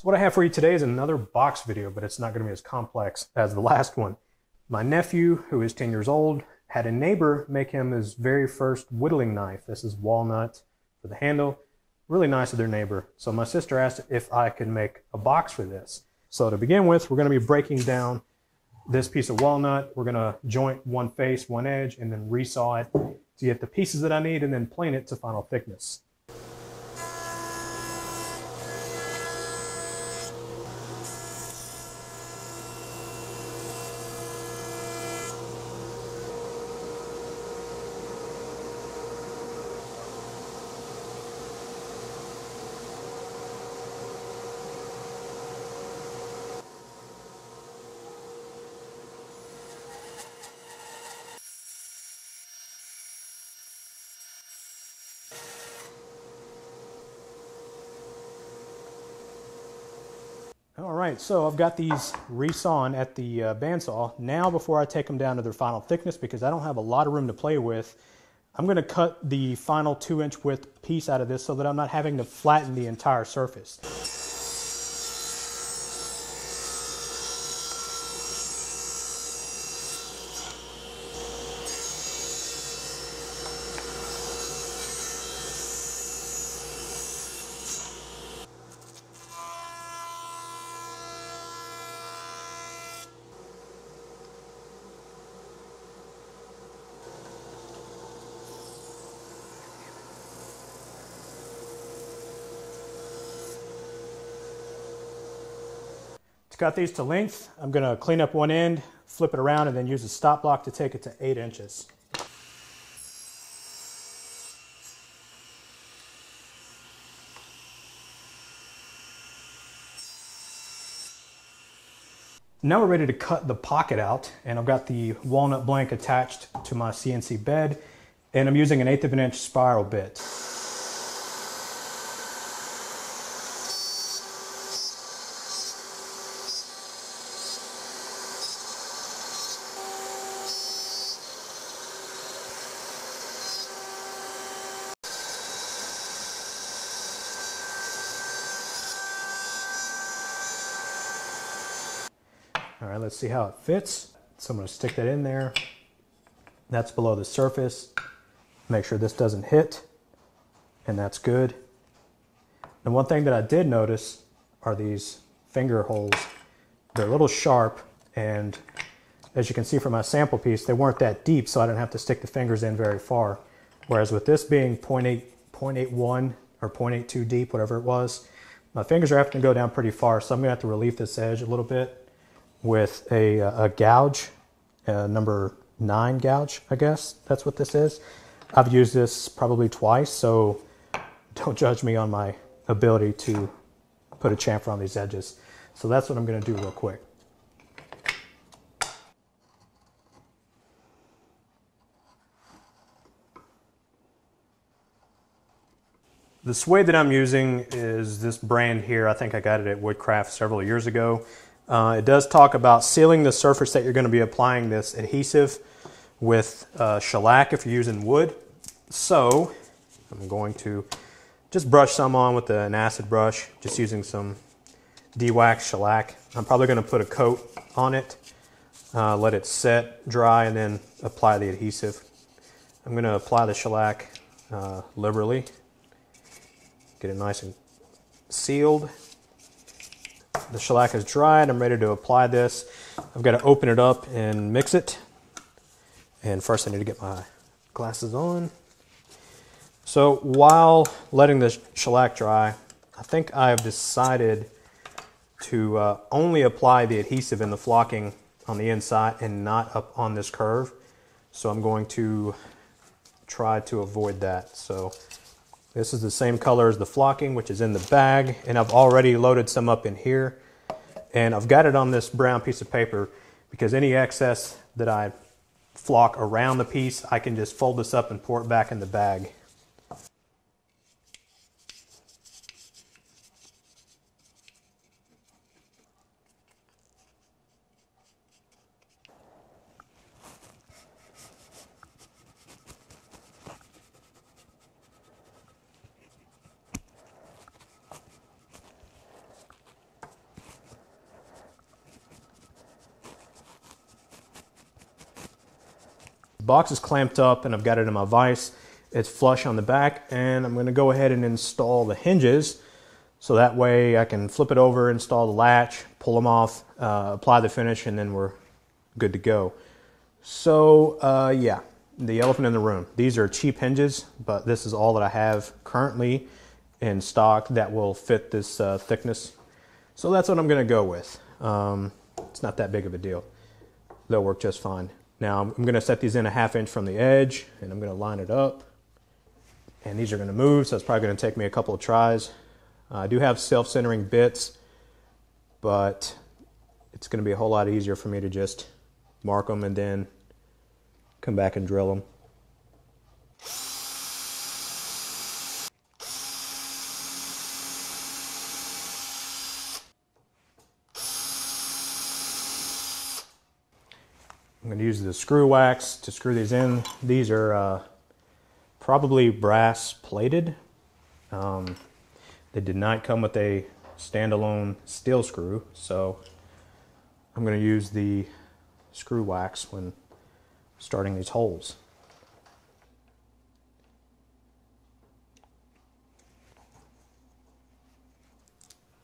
So what I have for you today is another box video, but it's not going to be as complex as the last one. My nephew, who is 10 years old, had a neighbor make him his very first whittling knife. This is walnut for the handle. Really nice of their neighbor. So my sister asked if I could make a box for this. So to begin with, we're going to be breaking down this piece of walnut. We're going to joint one face, one edge, and then resaw it to get the pieces that I need and then plane it to final thickness. All right, so I've got these resawn at the uh, bandsaw. Now before I take them down to their final thickness, because I don't have a lot of room to play with, I'm gonna cut the final two inch width piece out of this so that I'm not having to flatten the entire surface. Got these to length. I'm gonna clean up one end, flip it around, and then use a stop block to take it to eight inches. Now we're ready to cut the pocket out, and I've got the walnut blank attached to my CNC bed, and I'm using an eighth of an inch spiral bit. All right, let's see how it fits. So I'm gonna stick that in there. That's below the surface. Make sure this doesn't hit, and that's good. And one thing that I did notice are these finger holes. They're a little sharp, and as you can see from my sample piece, they weren't that deep, so I didn't have to stick the fingers in very far. Whereas with this being 0.8, 0.81 or 0.82 deep, whatever it was, my fingers are having to go down pretty far, so I'm gonna have to relieve this edge a little bit with a, a gouge, a number nine gouge, I guess that's what this is. I've used this probably twice, so don't judge me on my ability to put a chamfer on these edges. So that's what I'm gonna do real quick. The suede that I'm using is this brand here. I think I got it at Woodcraft several years ago. Uh, it does talk about sealing the surface that you're going to be applying this adhesive with uh, shellac if you're using wood. So I'm going to just brush some on with an acid brush, just using some de-wax shellac. I'm probably going to put a coat on it, uh, let it set, dry, and then apply the adhesive. I'm going to apply the shellac uh, liberally, get it nice and sealed the shellac is dried. I'm ready to apply this. I've got to open it up and mix it. And first I need to get my glasses on. So while letting the shellac dry, I think I've decided to uh, only apply the adhesive and the flocking on the inside and not up on this curve. So I'm going to try to avoid that. So this is the same color as the flocking, which is in the bag, and I've already loaded some up in here. And I've got it on this brown piece of paper because any excess that I flock around the piece, I can just fold this up and pour it back in the bag. Box is clamped up and I've got it in my vise. It's flush on the back and I'm gonna go ahead and install the hinges so that way I can flip it over, install the latch, pull them off, uh, apply the finish, and then we're good to go. So uh, yeah, the elephant in the room. These are cheap hinges, but this is all that I have currently in stock that will fit this uh, thickness. So that's what I'm gonna go with. Um, it's not that big of a deal. They'll work just fine. Now I'm gonna set these in a half inch from the edge and I'm gonna line it up. And these are gonna move, so it's probably gonna take me a couple of tries. Uh, I do have self-centering bits, but it's gonna be a whole lot easier for me to just mark them and then come back and drill them. Going to use the screw wax to screw these in. These are uh, probably brass plated. Um, they did not come with a standalone steel screw, so I'm going to use the screw wax when starting these holes.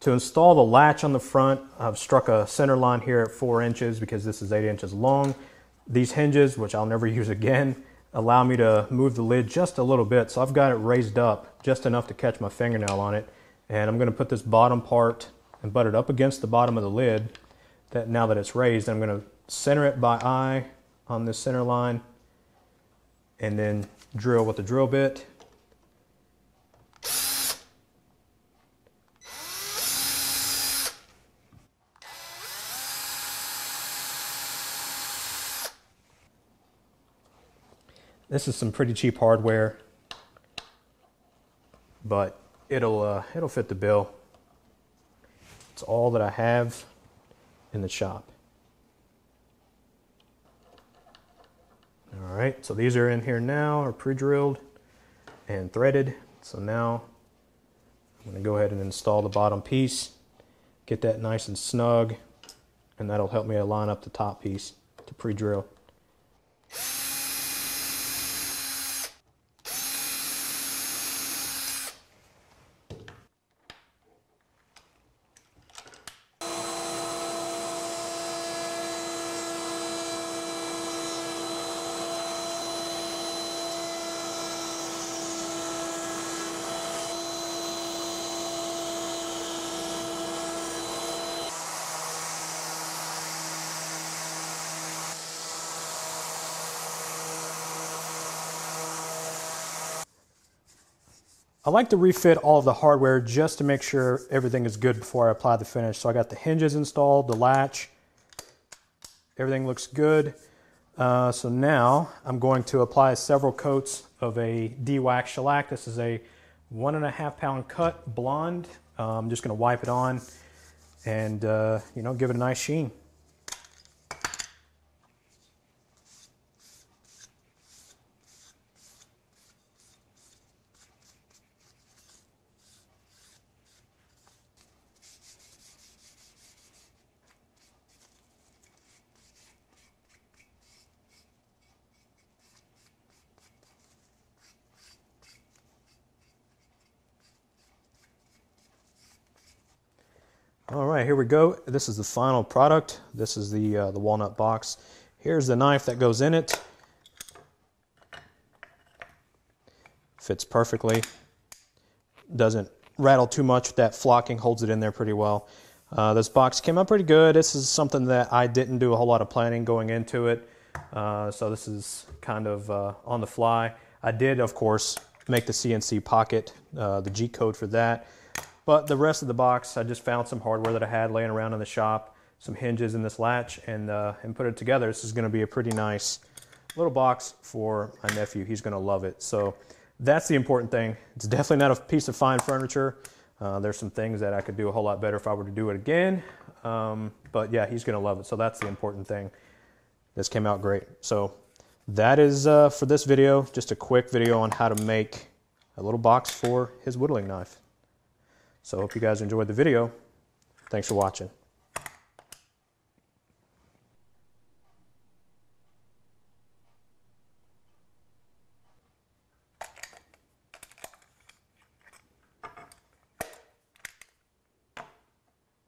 To install the latch on the front, I've struck a center line here at four inches because this is eight inches long. These hinges, which I'll never use again, allow me to move the lid just a little bit. So I've got it raised up just enough to catch my fingernail on it. And I'm gonna put this bottom part and butt it up against the bottom of the lid that now that it's raised, I'm gonna center it by eye on this center line and then drill with the drill bit This is some pretty cheap hardware, but it'll uh, it'll fit the bill. It's all that I have in the shop. All right, so these are in here now, are pre-drilled and threaded. So now I'm gonna go ahead and install the bottom piece, get that nice and snug, and that'll help me align up the top piece to pre-drill. I like to refit all of the hardware just to make sure everything is good before I apply the finish. So I got the hinges installed, the latch, everything looks good. Uh, so now I'm going to apply several coats of a D-Wax shellac. This is a one and a half pound cut blonde. Uh, I'm just gonna wipe it on and uh, you know give it a nice sheen. All right, here we go. This is the final product. This is the, uh, the walnut box. Here's the knife that goes in it. Fits perfectly. Doesn't rattle too much. That flocking holds it in there pretty well. Uh, this box came out pretty good. This is something that I didn't do a whole lot of planning going into it. Uh, so this is kind of uh, on the fly. I did, of course, make the CNC pocket, uh, the G code for that. But the rest of the box, I just found some hardware that I had laying around in the shop, some hinges in this latch, and, uh, and put it together. This is going to be a pretty nice little box for my nephew. He's going to love it. So that's the important thing. It's definitely not a piece of fine furniture. Uh, there's some things that I could do a whole lot better if I were to do it again. Um, but yeah, he's going to love it. So that's the important thing. This came out great. So that is uh, for this video. Just a quick video on how to make a little box for his whittling knife. So I hope you guys enjoyed the video. Thanks for watching.